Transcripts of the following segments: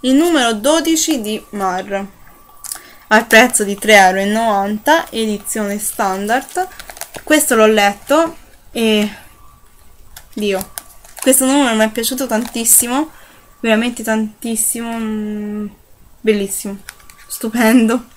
il numero 12 di Mar al prezzo di 3,90 euro, edizione standard. Questo l'ho letto e Dio, questo numero mi è piaciuto tantissimo, veramente tantissimo, mm, bellissimo, stupendo.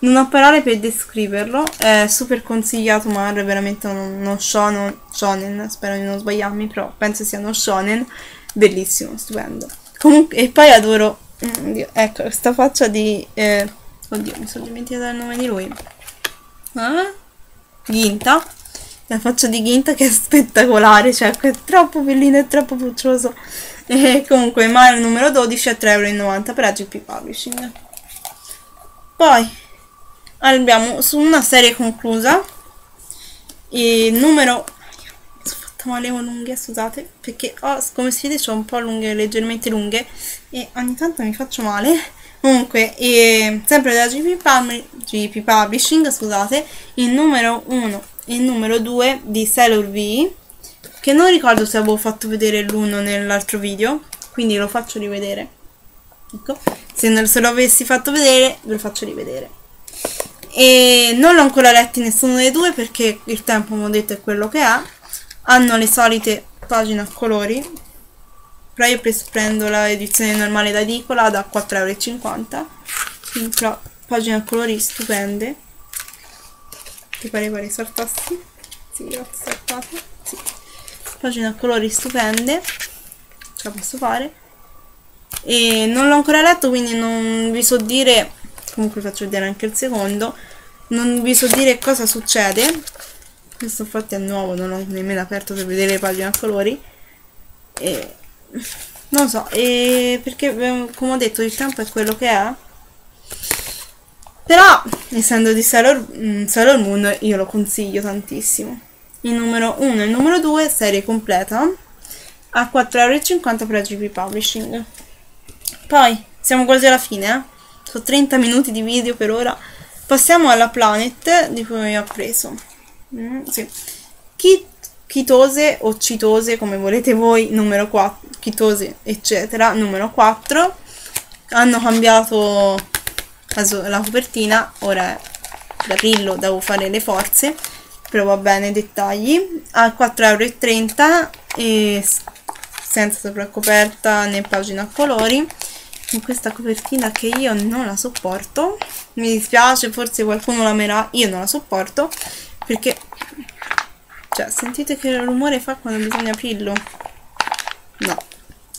Non ho parole per descriverlo, è super consigliato, ma è veramente uno shonen, shonen, spero di non sbagliarmi, però penso sia uno shonen, bellissimo, stupendo. Comunque, e poi adoro, mm, ecco, questa faccia di... Eh, oddio, mi sono dimenticata il nome di lui. Ah? Ginta. La faccia di Ginta che è spettacolare, cioè è troppo bellino e troppo puccioso. E comunque, Mario numero 12 a 3,90€ per AGP Publishing. Poi abbiamo su una serie conclusa il numero con l'unghia scusate perché ho, come si vede ho un po' lunghe leggermente lunghe e ogni tanto mi faccio male. Comunque e, sempre da GP, GP Publishing scusate il numero 1 e il numero 2 di Sailor V che non ricordo se avevo fatto vedere l'uno nell'altro video quindi lo faccio rivedere. Ecco se, non, se lo avessi fatto vedere ve lo faccio rivedere. E non l'ho ancora letti nessuno dei due perché il tempo come ho detto è quello che ha hanno le solite pagine a colori. Però io prendo l'edizione normale da edicola da 4,50 euro però pagine a colori stupende. Ti pareva risaltassi? sì, l'ho saltate sì. pagine a colori stupende. Ce la posso fare. E non l'ho ancora letto quindi non vi so dire comunque faccio vedere anche il secondo non vi so dire cosa succede questo infatti è nuovo non l'ho nemmeno aperto per vedere le pagine a colori. E non so e perché come ho detto il tempo è quello che è però essendo di Sailor, mm, Sailor Moon io lo consiglio tantissimo. Il numero 1 e il numero 2 serie completa a 4,50€ per GP Publishing. Poi siamo quasi alla fine eh? sono 30 minuti di video per ora. Passiamo alla planet di cui ho preso mm, sì. chitose o citose come volete voi numero 4 chitose eccetera numero 4 hanno cambiato la, copertina. Ora è d'aprillo devo fare le forze però va bene dettagli. A 4,30€ e senza sopraccoperta né pagina a colori. Con questa copertina che io non la sopporto. Mi dispiace forse qualcuno la l'amerà io non la sopporto perché cioè sentite che rumore fa quando bisogna aprirlo. No.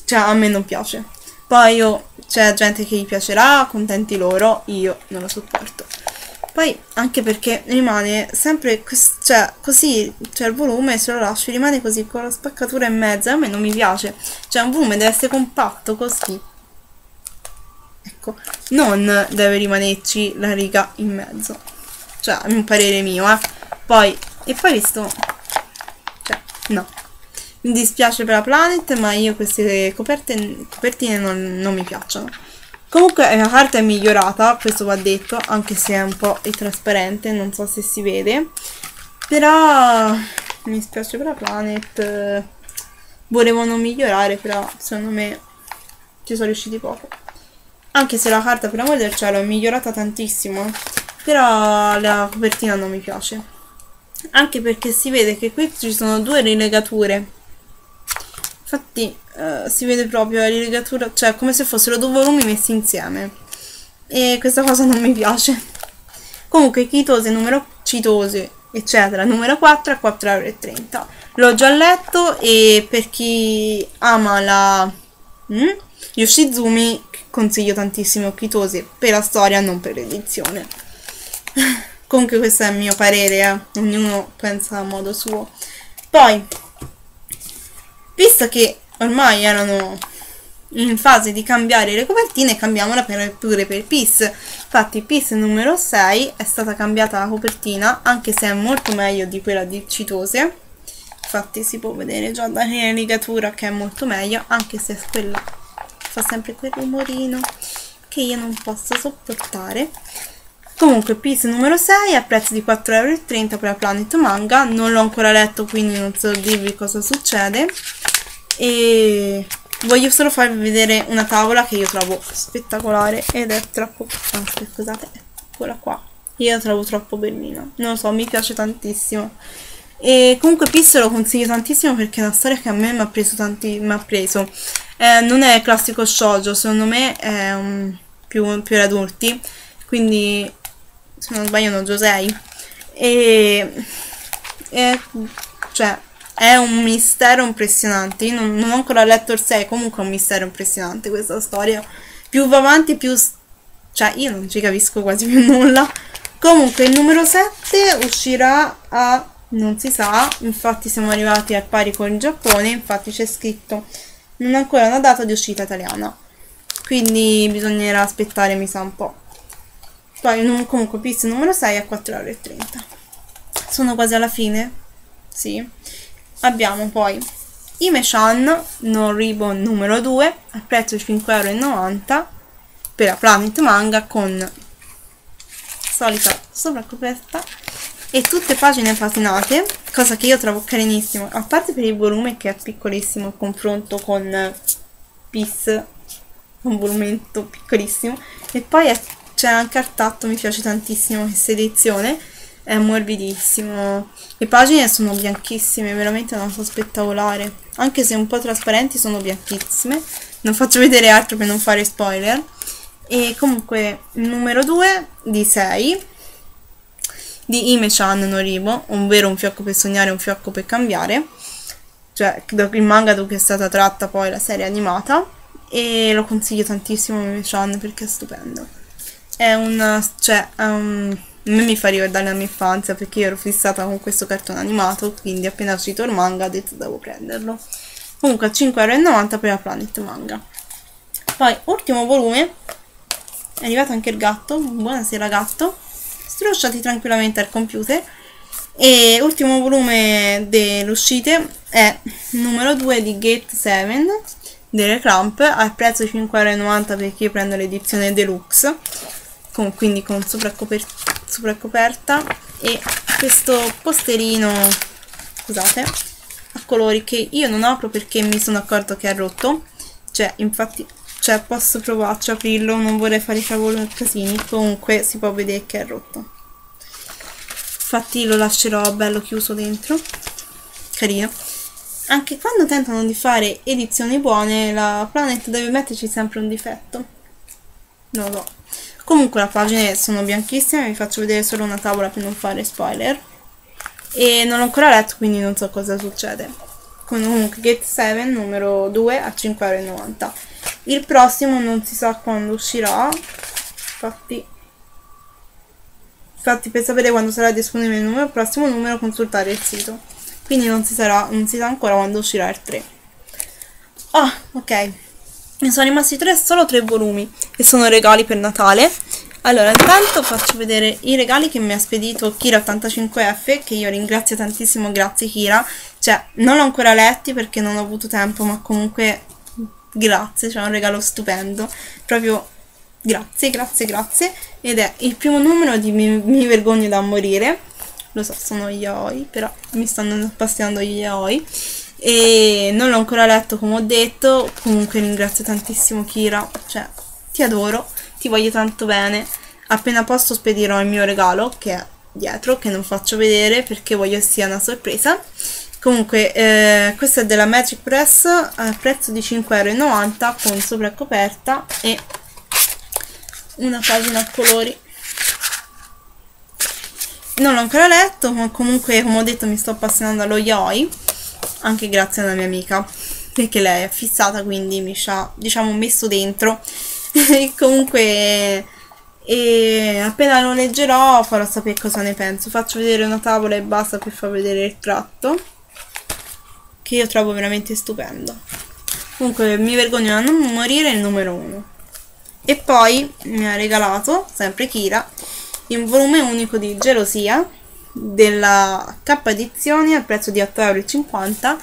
Cioè a me non piace. Poi io c'è gente che gli piacerà contenti loro io non la sopporto. Poi anche perché rimane sempre cioè, così cioè il volume se lo lascio rimane così con la spaccatura in mezzo a me non mi piace. Cioè un volume deve essere compatto così. Ecco non deve rimanerci la riga in mezzo. Cioè a un parere mio eh poi e poi visto? Cioè no. Mi dispiace per la planet ma io queste coperte, copertine non, non mi piacciono. Comunque la carta è migliorata questo va detto anche se è un po' trasparente non so se si vede. Però mi dispiace per la planet. Volevano migliorare però secondo me ci sono riusciti poco. Anche se la carta per amore del cielo è migliorata tantissimo però la copertina non mi piace anche perché si vede che qui ci sono due rilegature infatti uh, si vede proprio la rilegatura cioè come se fossero due volumi messi insieme e questa cosa non mi piace comunque chitose numero citose eccetera numero 4 a 4,30€ l'ho già letto e per chi ama la mm? Yoshizumi consiglio tantissimo Chitosi per la storia, non per l'edizione. Comunque questo è il mio parere, eh? ognuno pensa a modo suo. Poi, visto che ormai erano in fase di cambiare le copertine, cambiamola per, pure per PIS. Infatti PIS numero 6 è stata cambiata la copertina, anche se è molto meglio di quella di Citose. Infatti si può vedere già dalla rigatura che è molto meglio, anche se quella fa sempre quel rumorino che io non posso sopportare comunque Piece numero 6 a prezzo di 4,30€ per la Planet Manga. Non l'ho ancora letto quindi non so dirvi cosa succede. E voglio solo farvi vedere una tavola che io trovo spettacolare ed è troppo ah, scusate eccola qua. Io la trovo troppo bellina. Non lo so mi piace tantissimo. E comunque Peace lo consiglio tantissimo perché è una storia che a me mi ha preso tanti mi ha preso. Eh, non è classico shoujo secondo me è um, più, più per adulti. Quindi se non sbaglio no Josei e, e cioè è un mistero impressionante. Io non, non ho ancora letto il 6, comunque è un mistero impressionante questa storia. Più va avanti, più... Cioè, io non ci capisco quasi più nulla. Comunque, il numero 7 uscirà a... non si sa, infatti siamo arrivati al pari con il Giappone, infatti c'è scritto non ancora una data di uscita italiana. Quindi bisognerà aspettare, mi sa, un po'. Poi, comunque, pista numero 6 a 4,30 Sono quasi alla fine? Sì abbiamo poi Ime-chan no ribbon numero 2 a prezzo di 5,90€ per la Planet Manga con solita sovracoperta e tutte pagine patinate cosa che io trovo carinissimo a parte per il volume che è piccolissimo in confronto con Peace un volumetto piccolissimo e poi c'è anche al tatto mi piace tantissimo questa edizione è morbidissimo. Le pagine sono bianchissime, veramente una cosa spettacolare. Anche se un po' trasparenti sono bianchissime. Non faccio vedere altro per non fare spoiler. E comunque il numero 2 di 6 di Ime-chan Noribo, ovvero un fiocco per sognare, un fiocco per cambiare. Cioè, il manga da cui è stata tratta poi la serie animata. E lo consiglio tantissimo Ime-chan perché è stupendo. È un... cioè, un a me mi fa ricordare la mia infanzia perché io ero fissata con questo cartone animato, quindi appena uscito il manga ho detto devo prenderlo. Comunque a 5,90€ per la Planet Manga. Poi, ultimo volume, è arrivato anche il gatto, buonasera gatto, strusciati tranquillamente al computer. E ultimo volume delle uscite è numero 2 di Gate 7 delle Clamp al prezzo di 5,90€ perché io prendo l'edizione deluxe con, quindi con sopraccoperta e questo posterino scusate a colori che io non apro perché mi sono accorto che è rotto. Cioè infatti cioè posso provarci a aprirlo non vorrei fare cavolo casini comunque si può vedere che è rotto. Infatti lo lascerò bello chiuso dentro. Carino. Anche quando tentano di fare edizioni buone la Planet deve metterci sempre un difetto. Non lo so Comunque le pagine sono bianchissime, vi faccio vedere solo una tavola per non fare spoiler. E non l'ho ancora letto, quindi non so cosa succede. Comunque Gate 7 numero 2 a 5,90€. Il prossimo non si sa quando uscirà. Infatti, infatti per sapere quando sarà disponibile il numero, il prossimo numero consultare il sito. Quindi non si, sarà, non si sa ancora quando uscirà il 3. Ah, oh, ok. Ne sono rimasti tre, solo tre volumi e sono regali per Natale. Allora, intanto faccio vedere i regali che mi ha spedito Kira85F, che io ringrazio tantissimo, grazie Kira. Cioè, non l'ho ancora letti perché non ho avuto tempo, ma comunque grazie, cioè un regalo stupendo. Proprio grazie, grazie, grazie. Ed è il primo numero di Mi, mi vergogno da morire. Lo so, sono yaoi, però mi stanno appassionando gli yaoi e non l'ho ancora letto come ho detto. Comunque ringrazio tantissimo Kira. Cioè ti adoro ti voglio tanto bene. Appena posso spedirò il mio regalo che è dietro che non faccio vedere perché voglio sia una sorpresa. Comunque eh, questa è della Magic Press a prezzo di 5,90€ con sopraccoperta e una pagina a colori. Non l'ho ancora letto ma comunque come ho detto mi sto appassionando allo yaoi anche grazie a una mia amica perché lei è fissata quindi mi ha diciamo messo dentro. Comunque e appena lo leggerò farò sapere cosa ne penso. Faccio vedere una tavola e basta per far vedere il tratto che io trovo veramente stupendo. Comunque mi vergogno a non morire il numero 1 e poi mi ha regalato sempre Kira in volume unico di gelosia della K edizioni al prezzo di 8,50€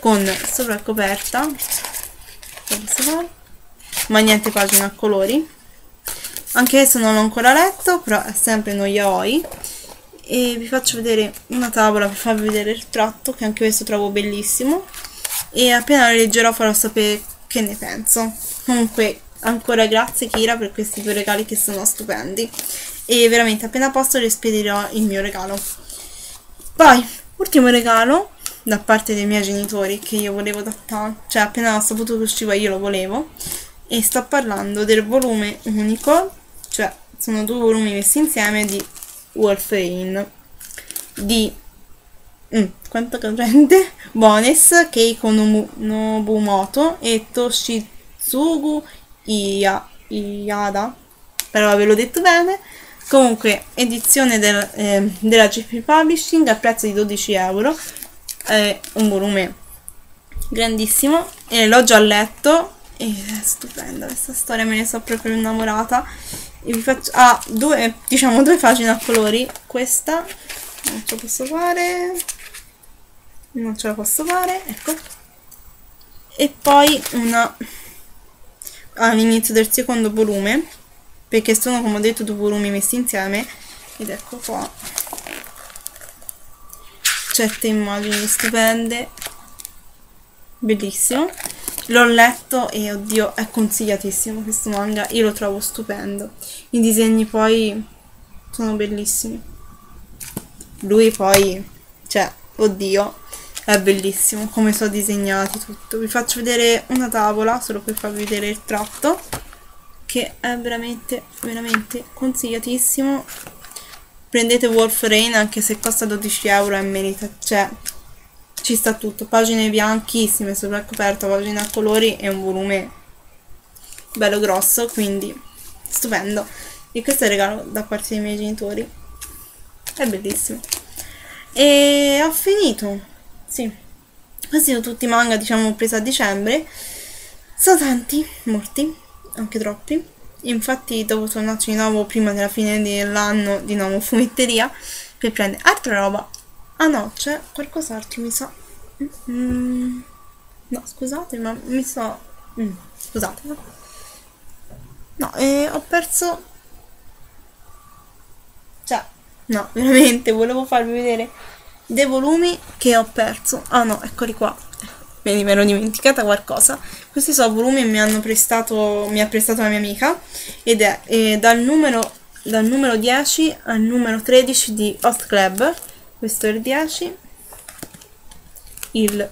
con sovraccoperta ma niente pagina a colori anche se non l'ho ancora letto però è sempre no yaoi e vi faccio vedere una tavola per farvi vedere il tratto che anche questo trovo bellissimo e appena lo leggerò farò sapere che ne penso. Comunque, ancora grazie Kira per questi due regali che sono stupendi. E veramente appena posso le spedirò il mio regalo. Poi, ultimo regalo da parte dei miei genitori che io volevo da tanto, cioè appena ho saputo che usciva io lo volevo. E sto parlando del volume unico, cioè sono due volumi messi insieme di Wolfrain di mm, quanta gente Bones, Keiko Nobumoto e Toshitsugu Iya, Iyada però ve l'ho detto bene comunque edizione del, eh, della GP Publishing a prezzo di 12 euro. È un volume grandissimo. E l'ho già letto. E è stupenda questa storia me ne sono proprio innamorata. Faccio ah, due diciamo due pagine a colori. Questa non ce la posso fare. Non ce la posso fare ecco. E poi una all'inizio del secondo volume perché sono come ho detto due volumi messi insieme. Ed ecco qua. Certe immagini stupende. Bellissimo. L'ho letto e oddio è consigliatissimo questo manga. Io lo trovo stupendo. I disegni poi sono bellissimi. Lui poi, cioè, oddio, è bellissimo come sono disegnati tutto. Vi faccio vedere una tavola, solo per farvi vedere il tratto, che è veramente, veramente consigliatissimo. Prendete Wolf Rain anche se costa 12 euro e merita, cioè, ci sta tutto. Pagine bianchissime sopra coperta, pagine a colori e un volume bello grosso, quindi stupendo. E questo è il regalo da parte dei miei genitori è bellissimo e ho finito sì questi sono tutti i manga diciamo presi a dicembre sono tanti molti anche troppi. Infatti devo tornarci di nuovo prima della fine dell'anno di nuovo fumetteria per prendere altra roba. Ah no c'è qualcos'altro mi sa? Mm, no scusate ma mi sa mm, scusate. No eh, ho perso cioè No, veramente, volevo farvi vedere dei volumi che ho perso. Ah no, eccoli qua. Vedi, mi ero dimenticata qualcosa. Questi sono volumi che mi prestato, mi ha prestato la mia amica ed è, è dal, numero, dal numero 10 al numero 13 di Hot Club. Questo è il 10, il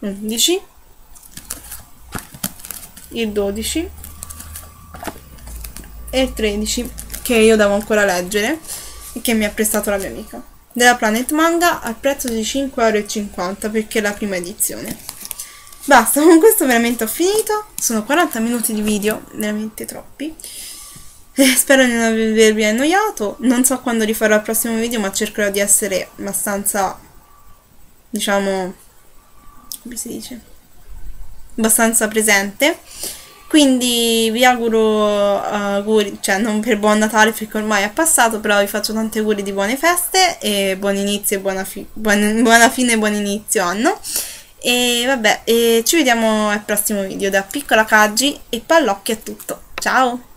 11, il 12 e il 13 che io devo ancora leggere che mi ha prestato la mia amica della Planet Manga al prezzo di 5,50€ perché è la prima edizione. Basta con questo veramente ho finito. Sono 40 minuti di video veramente troppi. Spero di non avervi annoiato. Non so quando rifarò il prossimo video ma cercherò di essere abbastanza diciamo come si dice? Abbastanza presente quindi vi auguro auguri, cioè non per buon Natale perché ormai è passato, però vi faccio tanti auguri di buone feste e buon inizio e buona, fi buona, buona fine e buon inizio anno. E vabbè, e ci vediamo al prossimo video da Piccola Kaggi e Pallocchi è tutto. Ciao!